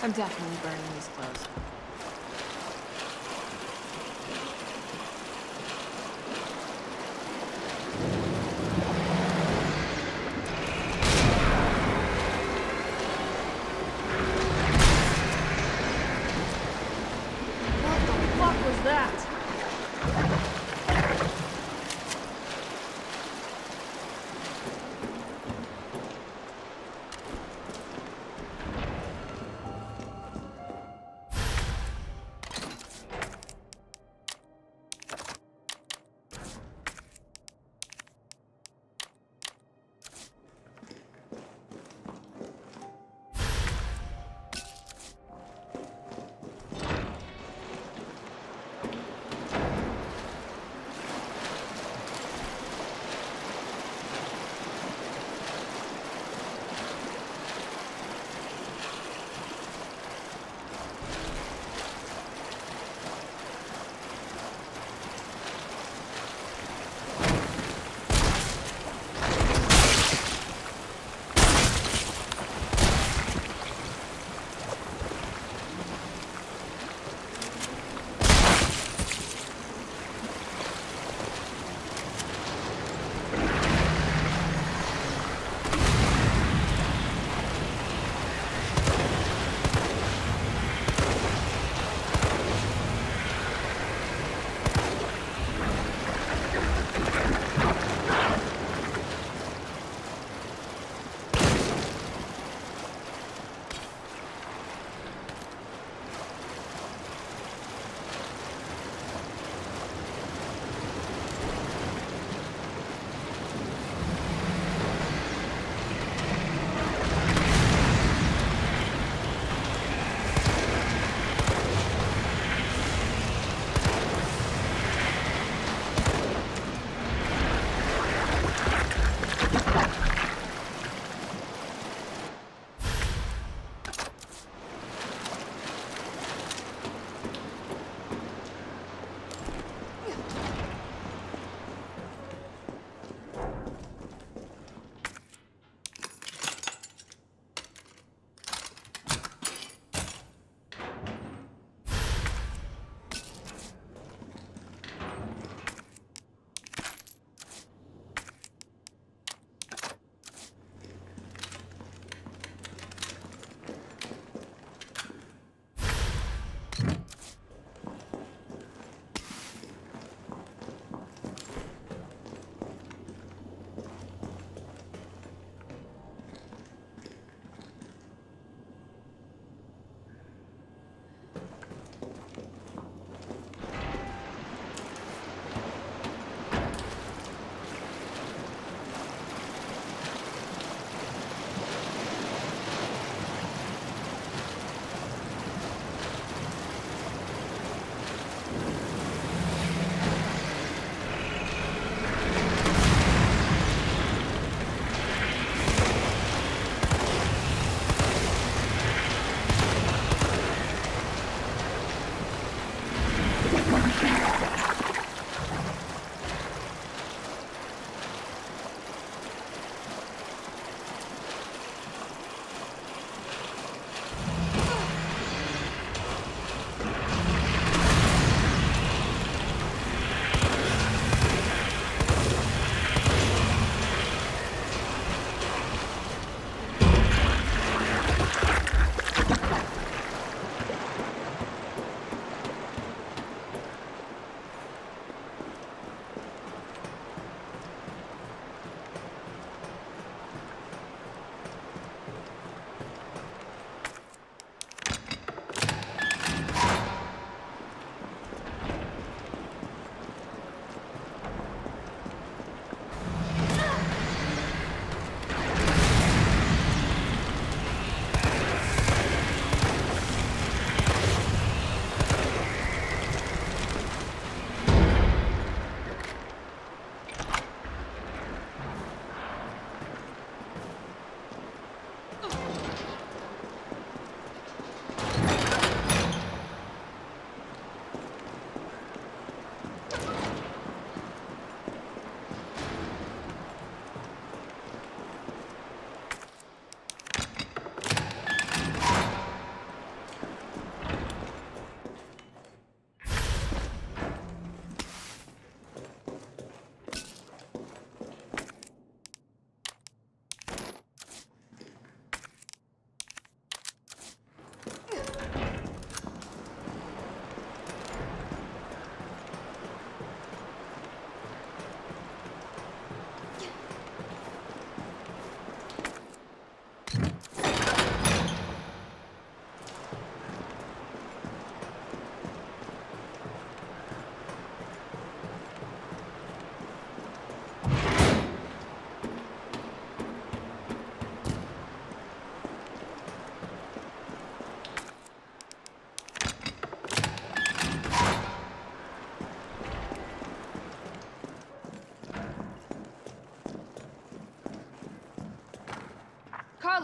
I'm definitely burning these clothes.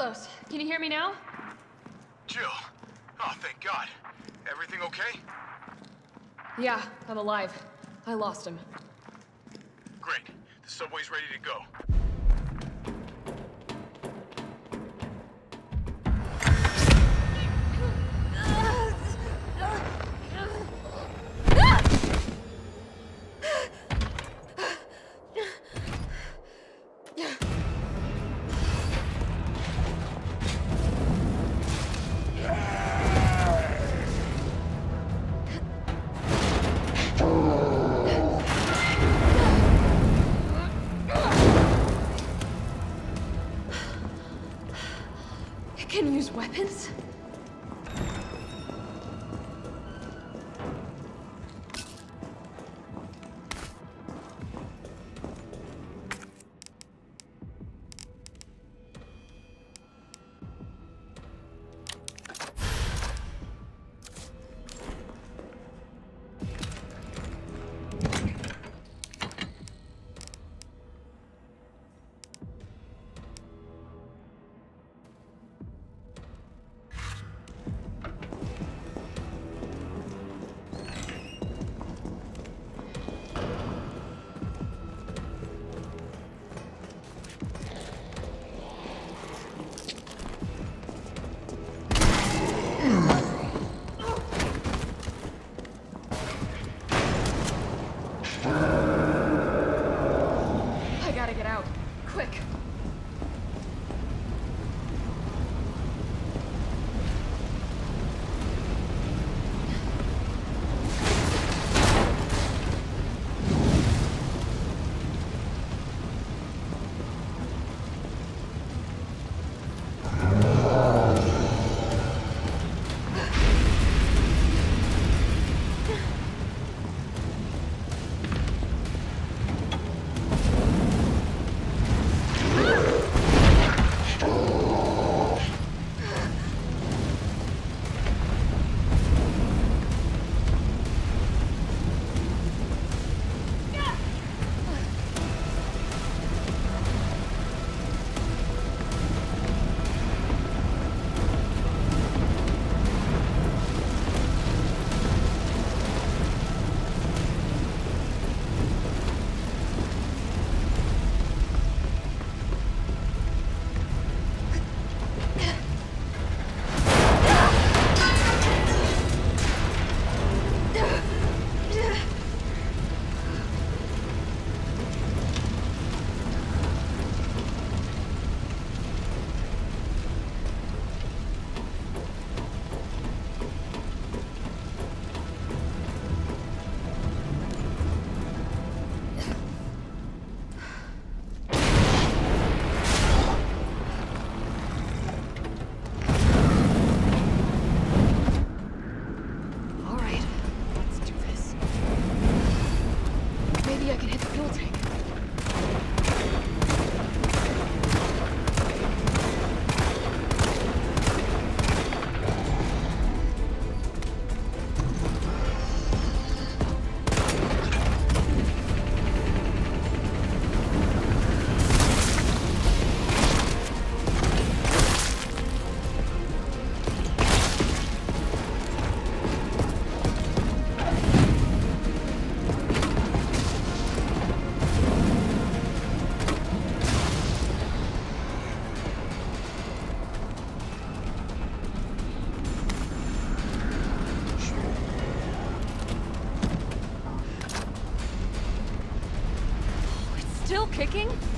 Carlos, can you hear me now? Jill. Oh, thank God. Everything okay? Yeah, I'm alive. I lost him. Great. The subway's ready to go. Can I gotta get out. Quick. Kicking?